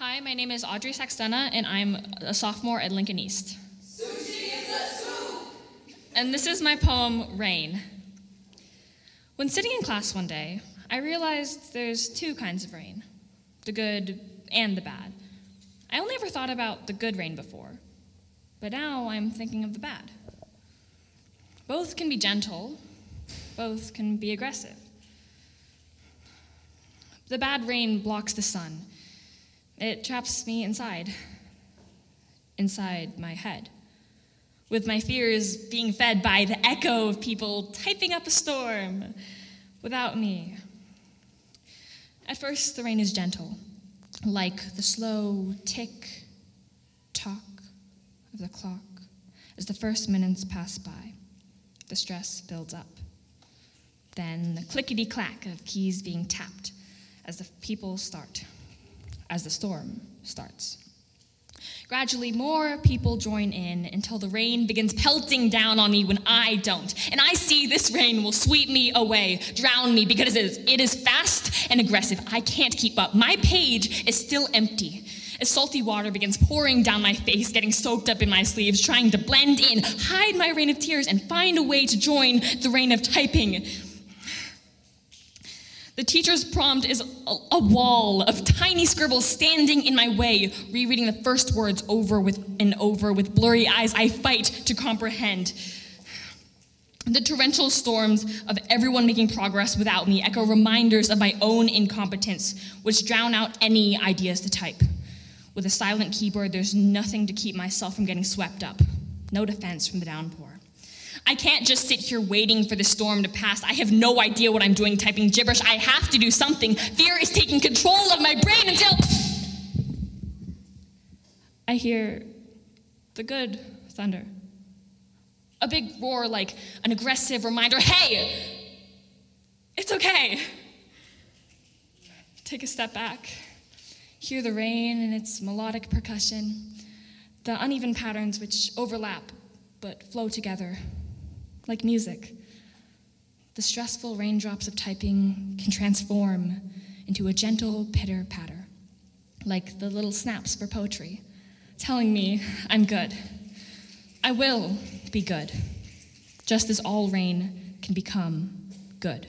Hi, my name is Audrey Saxena, and I'm a sophomore at Lincoln East. Sushi is a soup! And this is my poem, Rain. When sitting in class one day, I realized there's two kinds of rain the good and the bad. I only ever thought about the good rain before, but now I'm thinking of the bad. Both can be gentle, both can be aggressive. The bad rain blocks the sun it traps me inside, inside my head, with my fears being fed by the echo of people typing up a storm without me. At first, the rain is gentle, like the slow tick tock of the clock as the first minutes pass by. The stress builds up. Then the clickety clack of keys being tapped as the people start as the storm starts. Gradually, more people join in until the rain begins pelting down on me when I don't. And I see this rain will sweep me away, drown me, because it is, it is fast and aggressive. I can't keep up. My page is still empty. As salty water begins pouring down my face, getting soaked up in my sleeves, trying to blend in, hide my rain of tears, and find a way to join the rain of typing. The teacher's prompt is a, wall of tiny scribbles standing in my way, rereading the first words over with and over with blurry eyes I fight to comprehend. The torrential storms of everyone making progress without me echo reminders of my own incompetence, which drown out any ideas to type. With a silent keyboard, there's nothing to keep myself from getting swept up. No defense from the downpour. I can't just sit here waiting for the storm to pass. I have no idea what I'm doing typing gibberish. I have to do something. Fear is taking control of my brain until I hear the good thunder. A big roar like an aggressive reminder hey, it's okay. Take a step back. Hear the rain and its melodic percussion, the uneven patterns which overlap but flow together like music. The stressful raindrops of typing can transform into a gentle pitter patter, like the little snaps for poetry, telling me I'm good. I will be good, just as all rain can become good.